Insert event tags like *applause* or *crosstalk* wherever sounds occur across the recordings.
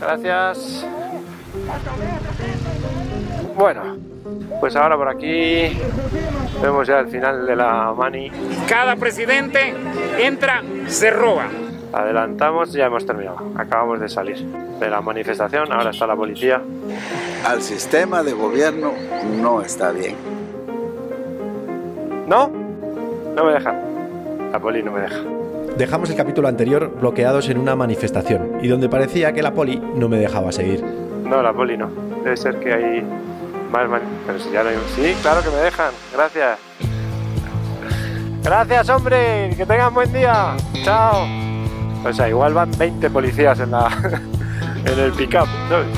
Gracias. Bueno, pues ahora por aquí vemos ya el final de la mani. Cada presidente entra, se roba. Adelantamos, ya hemos terminado. Acabamos de salir de la manifestación, ahora está la policía. Al sistema de gobierno no está bien. ¿No? No me dejan. La poli no me deja. Dejamos el capítulo anterior bloqueados en una manifestación y donde parecía que la poli no me dejaba seguir. No, la poli no. Debe ser que hay más. Pero si ya no hay... Sí, claro que me dejan. Gracias. Gracias, hombre. Que tengan buen día. Chao. O sea, igual van 20 policías en la... *laughs* en el pick-up.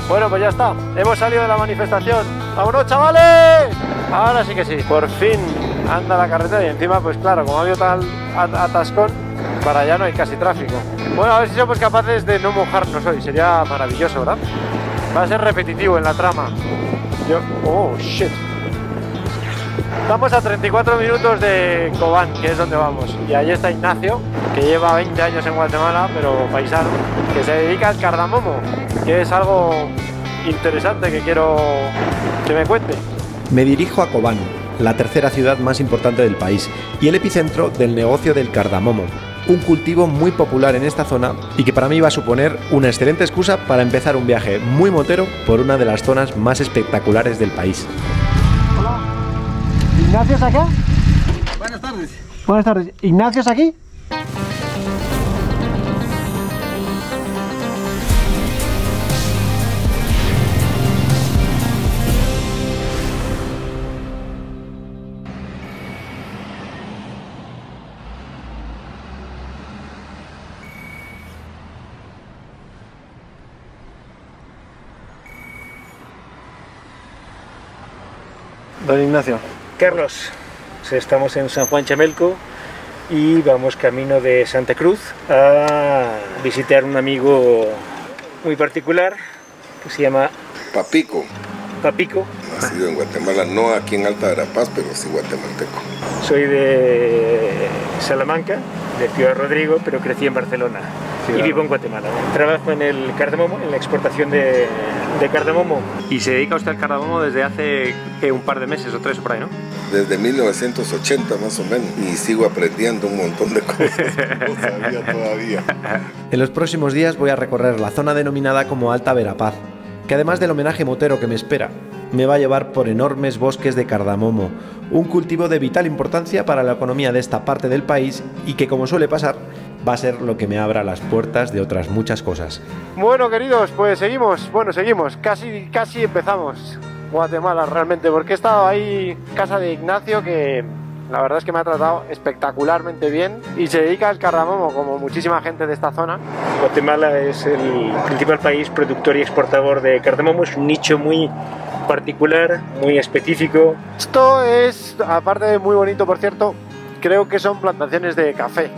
Bueno, pues ya está. Hemos salido de la manifestación. ¡Vámonos, chavales! Ahora sí que sí. Por fin anda la carretera y encima, pues claro, como ha habido tal atascón, para allá no hay casi tráfico. Bueno, a ver si somos capaces de no mojarnos hoy. Sería maravilloso, ¿verdad? Va a ser repetitivo en la trama. Yo... Oh, shit. Estamos a 34 minutos de Cobán, que es donde vamos. Y ahí está Ignacio, que lleva 20 años en Guatemala, pero paisano, que se dedica al cardamomo, que es algo interesante que quiero que me cuente. Me dirijo a Cobán, la tercera ciudad más importante del país y el epicentro del negocio del cardamomo, un cultivo muy popular en esta zona y que para mí va a suponer una excelente excusa para empezar un viaje muy motero por una de las zonas más espectaculares del país. Hola. ¿Ignacio es acá? Buenas tardes. Buenas tardes. ¿Ignacio es aquí? Don Ignacio. Carlos, estamos en San Juan Chamelco y vamos camino de Santa Cruz a visitar un amigo muy particular que se llama Papico. Papico. Nacido en Guatemala, no aquí en Alta Verapaz, pero sí guatemalteco. Soy de Salamanca, de Ciudad Rodrigo, pero crecí en Barcelona y vivo en Guatemala. Trabajo en el cardamomo, en la exportación de, de cardamomo. ¿Y se dedica usted al cardamomo desde hace ¿qué, un par de meses o tres por ahí, no? Desde 1980 más o menos. Y sigo aprendiendo un montón de cosas. *laughs* No sabía todavía. En los próximos días voy a recorrer la zona denominada como Alta Verapaz, que además del homenaje motero que me espera, me va a llevar por enormes bosques de cardamomo, un cultivo de vital importancia para la economía de esta parte del país y que como suele pasar, va a ser lo que me abra las puertas de otras muchas cosas. Bueno, queridos, pues seguimos, bueno, seguimos, casi, casi empezamos Guatemala realmente, porque he estado ahí en casa de Ignacio que la verdad es que me ha tratado espectacularmente bien y se dedica al cardamomo como muchísima gente de esta zona. Guatemala es el principal país productor y exportador de cardamomo, es un nicho muy particular, muy específico. Esto es, aparte de muy bonito por cierto, creo que son plantaciones de café.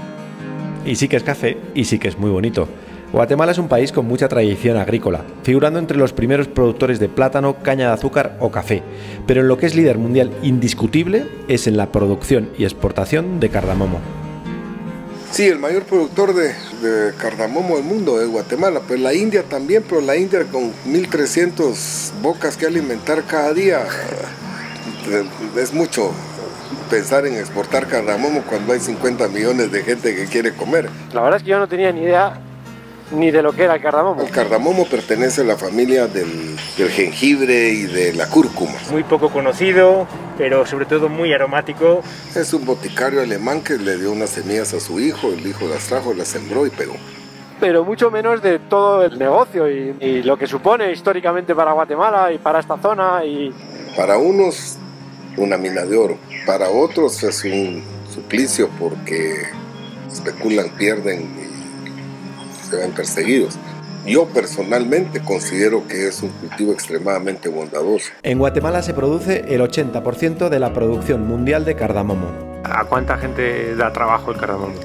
Y sí que es café y sí que es muy bonito. Guatemala es un país con mucha tradición agrícola, figurando entre los primeros productores de plátano, caña de azúcar o café, pero en lo que es líder mundial indiscutible es en la producción y exportación de cardamomo. Sí, el mayor productor de, cardamomo del mundo es Guatemala, pues la India también, pero la India con 1.300 bocas que alimentar cada día es mucho pensar en exportar cardamomo cuando hay 50 millones de gente que quiere comer. La verdad es que yo no tenía ni idea ni de lo que era el cardamomo. El cardamomo pertenece a la familia del, del, jengibre y de la cúrcuma. Muy poco conocido, pero sobre todo muy aromático. Es un boticario alemán que le dio unas semillas a su hijo, el hijo las trajo, las sembró y pegó. Pero mucho menos de todo el negocio y, y lo que supone históricamente para Guatemala y para esta zona. Y... Para unos, una mina de oro. Para otros es un suplicio porque especulan, pierden y se ven perseguidos. Yo personalmente considero que es un cultivo extremadamente bondadoso. En Guatemala se produce el 80% de la producción mundial de cardamomo. ¿A cuánta gente da trabajo el cardamomo?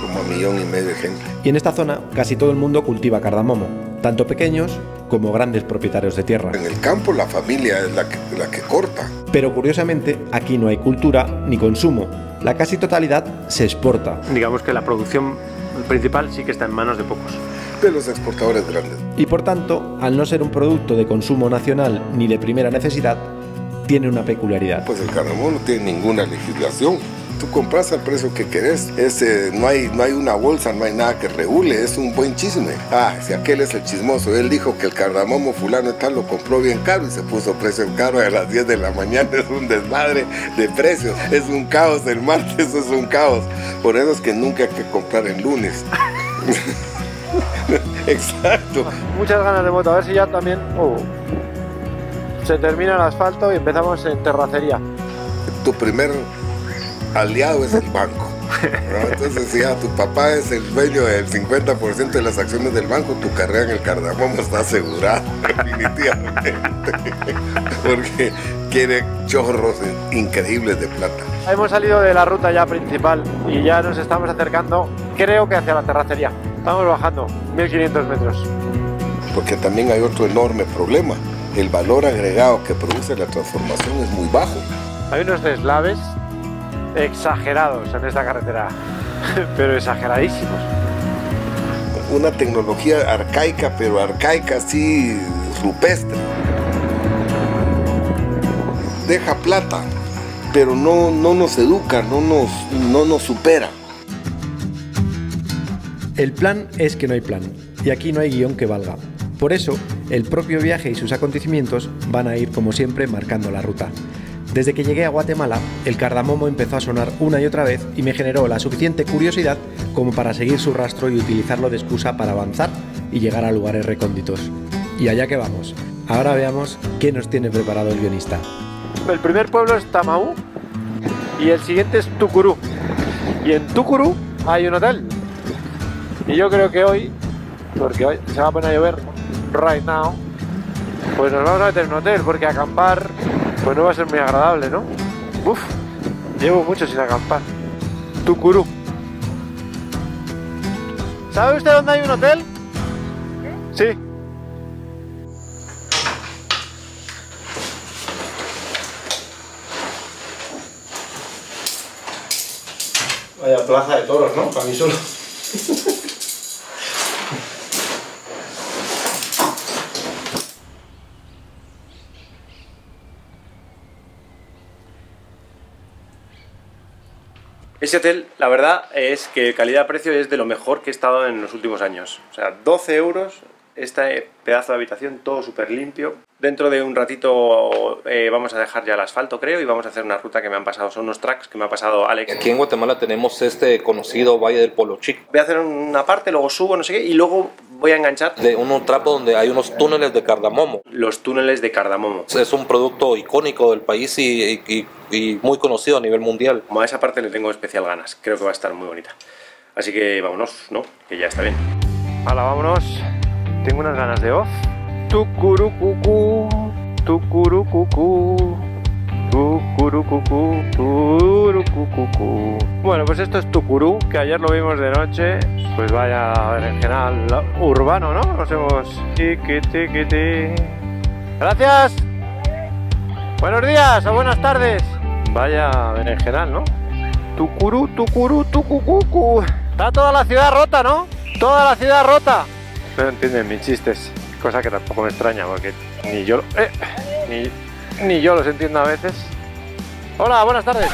Como a millón y medio de gente. Y en esta zona casi todo el mundo cultiva cardamomo, tanto pequeños como grandes propietarios de tierra. En el campo la familia es la que, la que corta. Pero curiosamente aquí no hay cultura ni consumo. La casi totalidad se exporta. Digamos que la producción principal sí que está en manos de pocos. de los exportadores grandes. Y por tanto, al no ser un producto de consumo nacional ni de primera necesidad, tiene una peculiaridad. Pues el cardamomo no tiene ninguna legislación. Tú compras al precio que querés. Ese, no, hay, no hay una bolsa, no hay nada que regule. Es un buen chisme. Ah, si aquel es el chismoso. Él dijo que el cardamomo fulano y tal lo compró bien caro y se puso precio caro a las 10 de la mañana. *laughs* Es un desmadre de precios. Es un caos. El martes es un caos. Por eso es que nunca hay que comprar el lunes. *laughs* Exacto. Muchas ganas de moto, a ver si ya también oh, se termina el asfalto y empezamos en terracería. Tu primer aliado es el banco. ¿no? Entonces, si ya tu papá es el dueño del 50% de las acciones del banco, tu carrera en el cardamomo está asegurada, *laughs* definitivamente. Porque quiere chorros increíbles de plata. Hemos salido de la ruta ya principal y ya nos estamos acercando, creo que hacia la terracería. Estamos bajando 1500 metros. Porque también hay otro enorme problema. El valor agregado que produce la transformación es muy bajo. Hay unos deslaves exagerados en esta carretera, *laughs* pero exageradísimos. Una tecnología arcaica, pero arcaica así rupestre. Deja plata, pero no, no nos educa, no nos, no nos supera. El plan es que no hay plan, y aquí no hay guion que valga. Por eso, el propio viaje y sus acontecimientos van a ir, como siempre, marcando la ruta. Desde que llegué a Guatemala, el cardamomo empezó a sonar una y otra vez y me generó la suficiente curiosidad como para seguir su rastro y utilizarlo de excusa para avanzar y llegar a lugares recónditos. Y allá que vamos. Ahora veamos qué nos tiene preparado el guionista. El primer pueblo es Tamaú y el siguiente es Tucurú. Y en Tucurú hay un hotel. Y yo creo que hoy, porque hoy se va a poner a llover right now, pues nos vamos a meter en un hotel porque acampar pues no va a ser muy agradable, ¿no? Uf, llevo mucho sin acampar. Tucurú. ¿Sabe usted dónde hay un hotel? Sí. Vaya plaza de toros, ¿no? Para mí solo. *laughs* Ese hotel, la verdad, es que calidad-precio es de lo mejor que he estado en los últimos años. O sea, 12 euros, este pedazo de habitación, todo súper limpio. Dentro de un ratito eh, vamos a dejar ya el asfalto, creo, y vamos a hacer una ruta que me han pasado, son unos tracks que me ha pasado Alex. Aquí en Guatemala tenemos este conocido Valle del Polo Chico, Voy a hacer una parte, luego subo, no sé qué, y luego voy a enganchar de un trapo donde hay unos túneles de cardamomo. los túneles de cardamomo. Es un producto icónico del país y, y- y muy conocido a nivel mundial. Como a esa parte le tengo especial ganas, creo que va a estar muy bonita. Así que vámonos, ¿no? Que ya está bien. Hala, vámonos. Tengo unas ganas de off. Tucurucucú, tucurucucú, Bueno, pues esto es Tucurú, que ayer lo vimos de noche. Pues vaya berenjenal urbano, ¿no? Nos hemos... Gracias. Buenos días o buenas tardes. Vaya berenjenal, ¿no? Tucurú, tucurú, tucucucu. Está toda la ciudad rota, ¿no? Toda la ciudad rota. No entienden mis chistes, cosa que tampoco me extraña porque ni yo, eh, ni, ni yo los entiendo a veces. Hola, buenas tardes.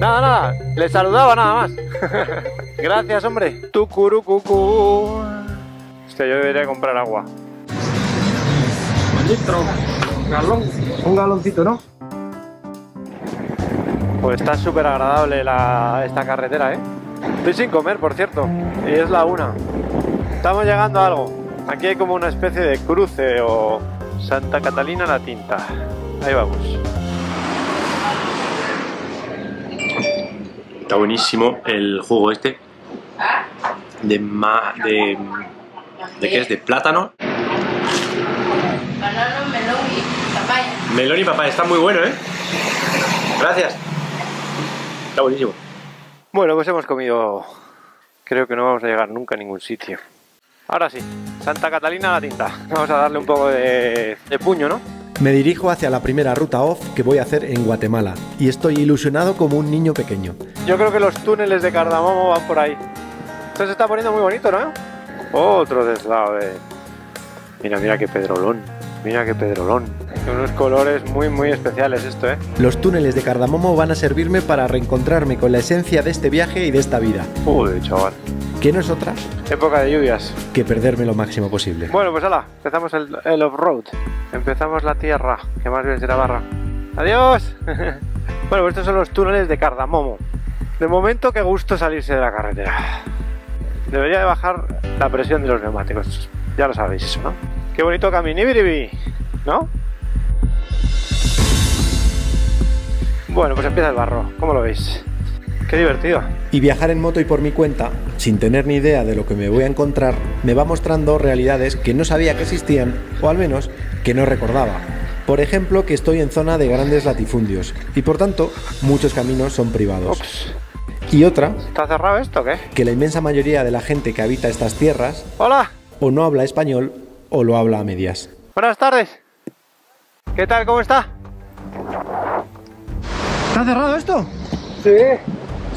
Nada, nada, les saludaba nada más. *laughs* Gracias, hombre. Tucurucucu. Hostia, yo debería comprar agua. Un litro, galón, un galoncito, ¿no? Pues está súper agradable la- esta carretera, ¿eh? Estoy sin comer, por cierto, y es la una. Estamos llegando a algo. Aquí hay como una especie de cruce o Santa Catalina la Tinta. Ahí vamos. Está buenísimo el jugo este. De ma, de, ¿De qué es? ¿De plátano? Banano, melón y papaya. Melón y papá, está muy bueno, ¿eh? Gracias. Está buenísimo. Bueno, pues hemos comido. Creo que no vamos a llegar nunca a ningún sitio. Ahora sí, Santa Catalina la Tinta. *laughs* Vamos a darle un poco de, de puño, ¿no? Me dirijo hacia la primera ruta off que voy a hacer en Guatemala y estoy ilusionado como un niño pequeño. Yo creo que los túneles de Cardamomo van por ahí. Esto se está poniendo muy bonito, ¿no? Otro deslave. Mira, mira qué pedrolón. Mira qué pedrolón. Unos colores muy, muy especiales esto, ¿eh? Los túneles de Cardamomo van a servirme para reencontrarme con la esencia de este viaje y de esta vida, Uy, chaval. Que no es otra Época de lluvias. que perderme lo máximo posible. Bueno, pues hala, empezamos el, el off-road. Empezamos la tierra, que más bien será barra. ¡Adiós! *laughs* bueno, pues estos son los túneles de Cardamomo. De momento, qué gusto salirse de la carretera. Debería de bajar la presión de los neumáticos. Ya lo sabéis eso, ¿no? Qué bonito caminibiribi, ¿no? Bueno, pues empieza el barro. ¿Cómo lo veis? Qué divertido. Y viajar en moto y por mi cuenta, sin tener ni idea de lo que me voy a encontrar, me va mostrando realidades que no sabía que existían, o al menos que no recordaba. Por ejemplo, que estoy en zona de grandes latifundios, y por tanto, muchos caminos son privados. Ups. Y otra, ¿Está cerrado esto o qué? que la inmensa mayoría de la gente que habita estas tierras ¡Hola! o no habla español o lo habla a medias. Buenas tardes. ¿Qué tal? ¿Cómo está? ¿Está cerrado esto? Sí.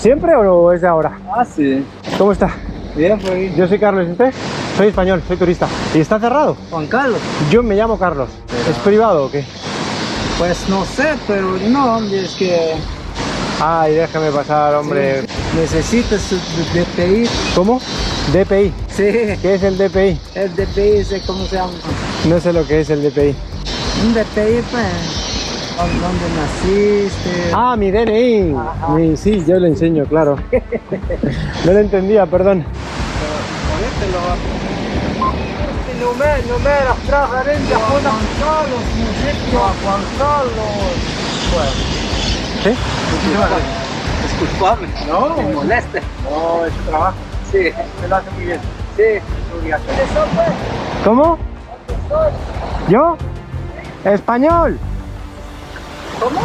¿Siempre o es de ahora? Ah, sí. ¿Cómo está? Bien, pues. Yo soy Carlos, ¿y usted? Soy español, soy turista. ¿Y está cerrado? Juan Carlos. Yo me llamo Carlos. ¿Es privado o qué? Pues no sé, pero no, es que Ay, déjame pasar, hombre. necesitas DPI. ¿Cómo? DPI. Sí, ¿Qué es el DPI? el DPI, sé cómo se llama. No sé lo que es el DPI. Un DPI, pues, ¿dónde naciste? Ah, mi DNI. Mi- sí, yo le enseño, claro. *laughs* No lo entendía, perdón. No me, no me las transferencias, Juan Carlos, Juan Carlos. ¿Sí? Disculpame. No. Me moleste. No, es su trabajo. Sí. Se lo hace muy bien. Sí. Eso fue. ¿Cómo? ¿Yo? Español. ¿Cómo?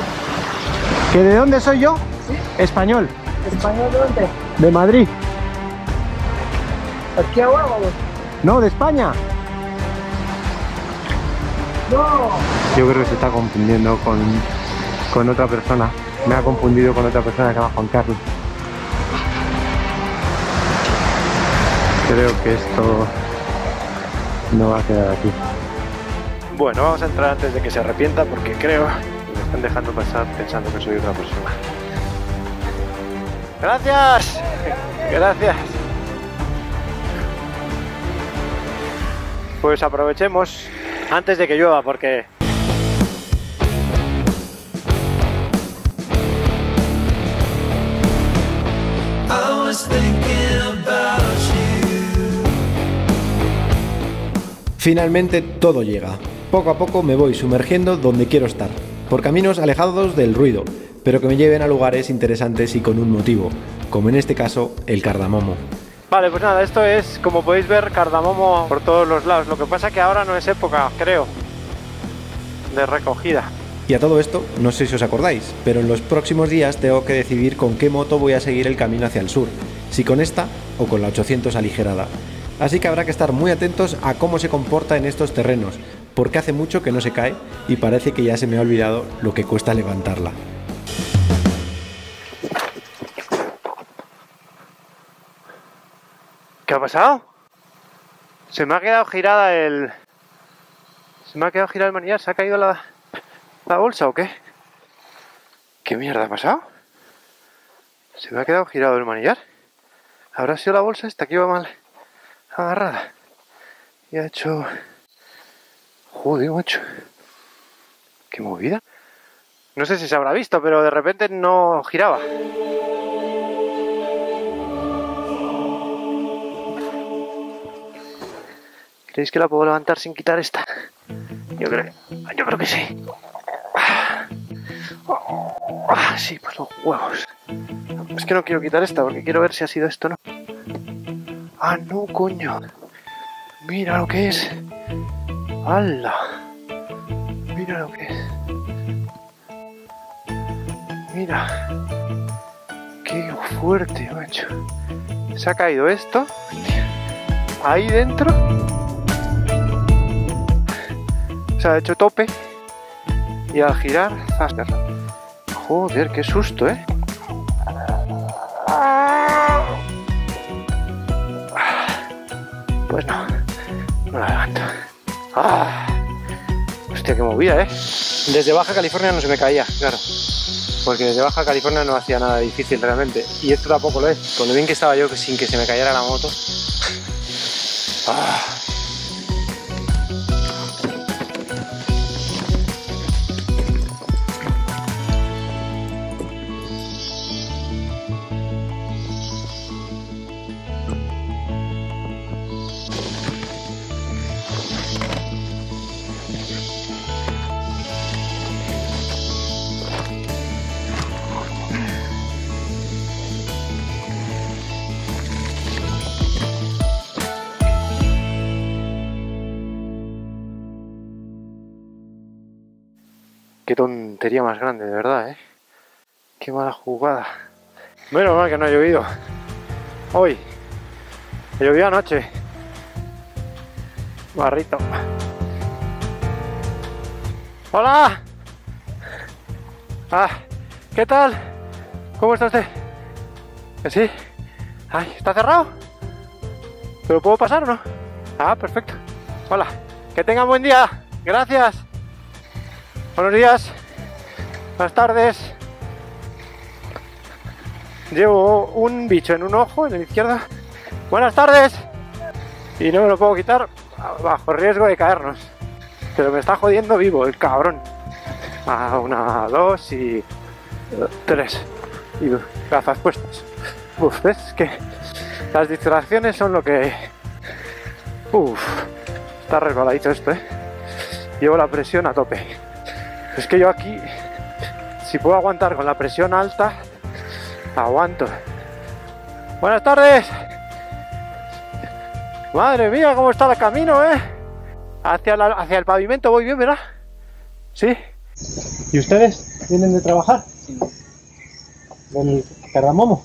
¿Que de dónde soy yo? Español. ¿Español de dónde? De Madrid. Aquí abajo. No, de España. No. Yo creo que se está confundiendo con, con otra persona. Me ha confundido con otra persona que llama Juan Carlos. Creo que esto no va a quedar aquí. Bueno, vamos a entrar antes de que se arrepienta porque creo me están dejando pasar pensando que soy otra persona. Gracias. Gracias. Pues aprovechemos antes de que llueva porque Finalmente todo llega. Poco a poco me voy sumergiendo donde quiero estar, por caminos alejados del ruido, pero que me lleven a lugares interesantes y con un motivo, como en este caso el cardamomo. Vale, pues nada, esto es, como podéis ver, cardamomo por todos los lados. Lo que pasa que ahora no es época, creo, de recogida. Y a todo esto, no sé si os acordáis, pero en los próximos días tengo que decidir con qué moto voy a seguir el camino hacia el sur, si con esta o con la 800 aligerada. Así que habrá que estar muy atentos a cómo se comporta en estos terrenos, porque hace mucho que no se cae y parece que ya se me ha olvidado lo que cuesta levantarla. ¿Qué ha pasado? Se me ha quedado girada el... Se me ha quedado girado el manillar, ¿se ha caído la, la bolsa o qué? ¿Qué mierda ha pasado? Se me ha quedado girado el manillar. ¿Habrá sido la bolsa esta que iba mal agarrada? Y ha hecho... Joder, macho. Qué movida. No sé si se habrá visto, pero de repente no giraba. ¿Creéis que la puedo levantar sin quitar esta? Yo creo, yo creo que sí. Ah, sí, pues los huevos. Es que no quiero quitar esta porque quiero ver si ha sido esto no. Ah, no, coño. Mira lo que es. ¡Hala! Mira lo que es. Mira. Qué fuerte, macho. Se ha caído esto. Ahí dentro. Se ha hecho tope. Y al girar, zas. Joder, qué susto, ¿eh? Pues Me levanto. ¡Ah! Hostia, qué movida, ¿eh? Desde Baja California no se me caía, claro. Porque desde Baja California no hacía nada difícil realmente. Y esto tampoco lo es. Con lo bien que estaba yo sin que se me cayera la moto. ¡Ah! Tontería más grande, de verdad, ¿eh? Qué mala jugada. Menos mal que no ha llovido. Hoy. Llovió anoche. Barrito. ¡Hola! Ah, ¿qué tal? ¿Cómo está usted? ¿Que sí? Ay, ¿está cerrado? ¿Pero puedo pasar o no? Ah, perfecto. Hola. Que tengan buen día. Gracias. Buenos días. Buenas tardes. Llevo un bicho en un ojo, en la izquierda. Buenas tardes. Y no me lo puedo quitar bajo riesgo de caernos. Pero me está jodiendo vivo el cabrón. A una, dos y tres. Y gafas puestas. Uf, ¿ves? Es que las distracciones son lo que... Uf, está resbaladito esto, ¿eh? Llevo la presión a tope. Es que yo aquí, si puedo aguantar con la presión alta, aguanto. Buenas tardes. Madre mía, cómo está el camino, ¿eh? Hacia, la- hacia el pavimento voy bien, ¿verdad? ¿Sí? ¿Y ustedes vienen de trabajar? ¿Del cardamomo?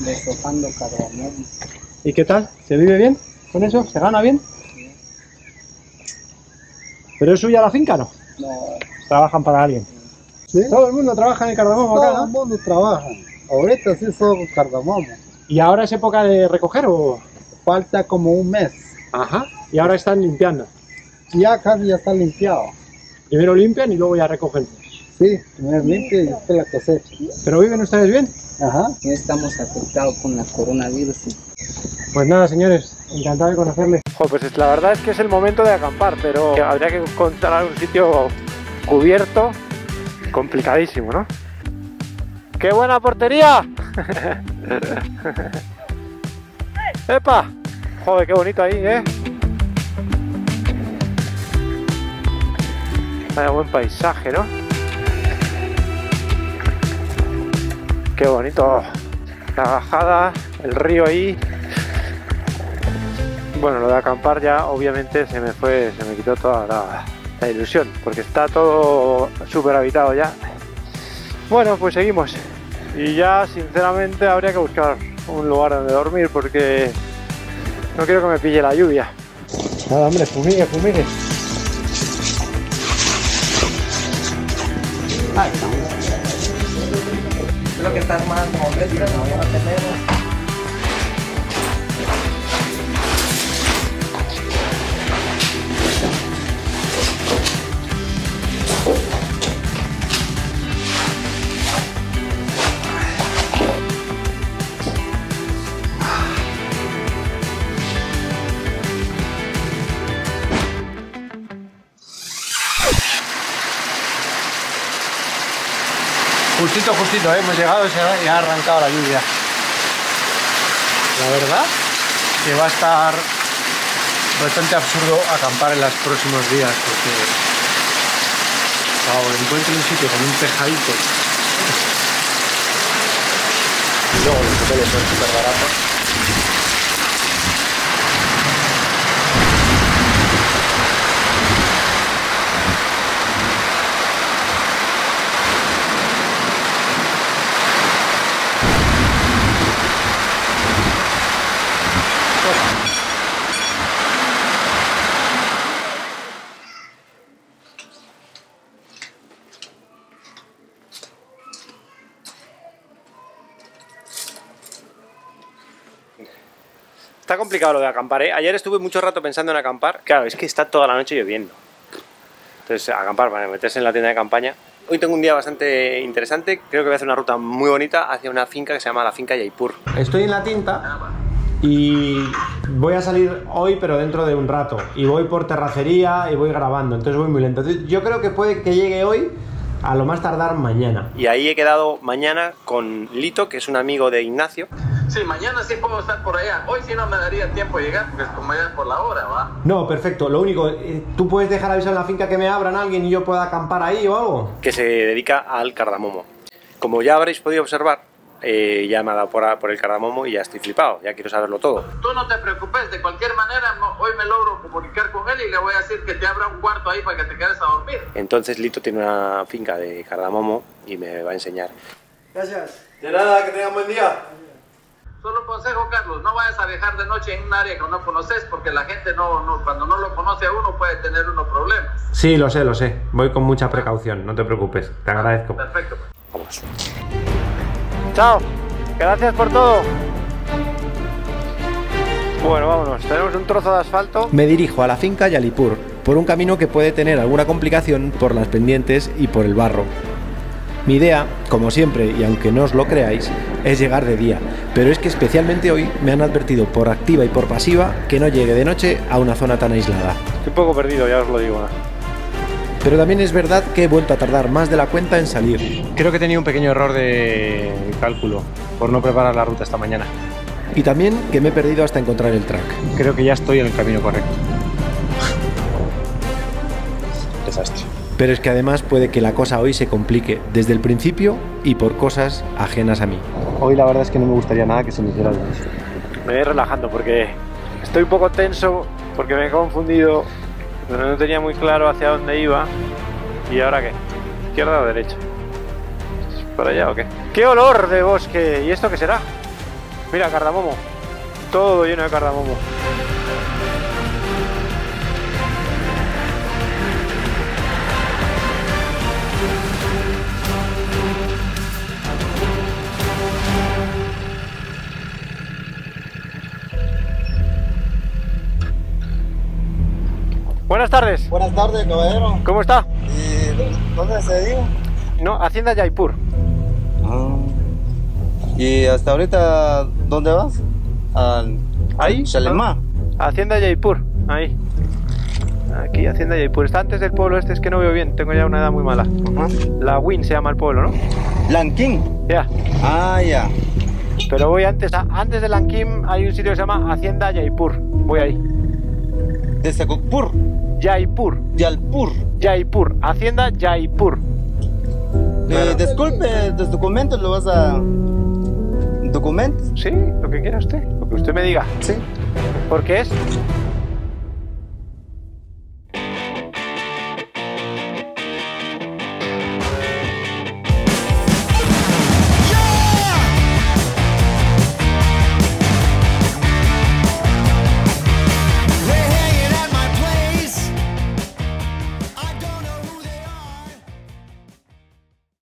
Destofando cardamomo. ¿Y qué tal? ¿Se vive bien con eso? ¿Se gana bien? ¿Pero es suya la finca, no? No, Trabajan para alguien. Todo el mundo trabaja en el cardamomo acá, todo el mundo trabaja. Ahorita sí son cardamomo. ¿Y ahora es época de recoger o...? Falta como un mes. Ajá. Y ahora están limpiando. Ya casi ya está limpiado. Primero limpian y luego ya recogen. Sí, primero limpia y después la cosecha. ¿Pero viven ustedes bien? Ajá. No estamos afectados con la coronavirus. Pues nada, señores, encantado de conocerles. Pues la verdad es que es el momento de acampar, pero habría que encontrar un sitio cubierto, complicadísimo, ¿no? ¡Qué buena portería! *laughs* ¡Epa! Joder, qué bonito ahí, ¿eh? Vaya buen paisaje, ¿no? Qué bonito. La bajada, el río ahí. Bueno, lo de acampar ya obviamente se me fue, se me quitó toda la, la ilusión, porque está todo súper habitado ya. Bueno, pues seguimos. Y ya sinceramente habría que buscar un lugar donde dormir porque no quiero que me pille la lluvia. Nada, hombre, fumigue, fumigue. Lo que está más molesto, no ya no tenemos. Justito, ¿eh? hemos llegado y ha, arrancado la lluvia. La verdad que va a estar bastante absurdo acampar en los próximos días porque claro, encuentro un sitio con un tejadito *laughs* y luego los hoteles son súper baratos. Complicado lo de acampar, ¿eh? Ayer estuve mucho rato pensando en acampar. Claro, es que está toda la noche lloviendo. Entonces, acampar, para meterse en la tienda de campaña. Hoy tengo un día bastante interesante. Creo que voy a hacer una ruta muy bonita hacia una finca que se llama la finca Jaipur. Estoy en la tinta y voy a salir hoy, pero dentro de un rato. Y voy por terracería y voy grabando, entonces voy muy lento. Entonces, yo creo que puede que llegue hoy, a lo más tardar mañana. Y ahí he quedado mañana con Lito, que es un amigo de Ignacio. Sí, mañana sí puedo estar por allá. Hoy sí no me daría tiempo de llegar porque es como ya es por la hora, ¿va? No, perfecto. Lo único, eh, ¿tú puedes dejar aviso en la finca que me abran alguien y yo pueda acampar ahí o algo? que se dedica al cardamomo. Como ya habréis podido observar, eh, ya me ha dado por, a- por el cardamomo y ya estoy flipado, ya quiero saberlo todo. Tú no te preocupes, de cualquier manera hoy me logro comunicar con él y le voy a decir que te abra un cuarto ahí para que te quedes a dormir. Entonces Lito tiene una finca de cardamomo y me va a enseñar. Gracias. De nada, que tengan buen día. Solo un consejo, Carlos, no vayas a viajar de noche en un área que no conoces porque la gente no, no cuando no lo conoce a uno puede tener unos problemas. Sí, lo sé, lo sé. Voy con mucha precaución, no te preocupes. Te agradezco. Perfecto. Vamos. Chao. Gracias por todo. Bueno, vámonos. Tenemos un trozo de asfalto. Me dirijo a la finca Yalipur, por un camino que puede tener alguna complicación por las pendientes y por el barro. Mi idea, como siempre, y aunque no os lo creáis, es llegar de día, pero es que especialmente hoy me han advertido por activa y por pasiva que no llegue de noche a una zona tan aislada. Estoy un poco perdido, ya os lo digo. Pero también es verdad que he vuelto a tardar más de la cuenta en salir. Creo que tenía un pequeño error de cálculo por no preparar la ruta esta mañana. Y también que me he perdido hasta encontrar el track. Creo que ya estoy en el camino correcto. Desastre. Pero es que además puede que la cosa hoy se complique desde el principio y por cosas ajenas a mí. Hoy la verdad es que no me gustaría nada que se me hiciera eso. Me voy relajando porque estoy un poco tenso porque me he confundido, pero no tenía muy claro hacia dónde iba. ¿Y ahora qué? ¿Izquierda o derecha? ¿Es ¿Para allá o qué? ¡Qué olor de bosque! ¿Y esto qué será? Mira, cardamomo. Todo lleno de cardamomo. Buenas tardes. Buenas tardes, caballero. ¿Cómo está? ¿Y dónde se digo? No, Hacienda Jaipur. Ah. ¿Y hasta ahorita dónde vas? Al Ahí. Chalemá. Hacienda Jaipur. Ahí. Aquí, Hacienda Jaipur. Está antes del pueblo este, es que no veo bien. Tengo ya una edad muy mala. La Win se llama el pueblo, ¿no? Lanquín. Ya. Ah, ya. Pero voy antes. a- antes de Lankim hay un sitio que se llama Hacienda Jaipur. Voy ahí. De Secupur. Jaipur. Yalpur. Jaipur. Hacienda Jaipur. Eh, disculpe, los documentos lo vas a. ¿Documentos? Sí, lo que quiera usted. Lo que usted me diga. Sí. ¿Por qué es?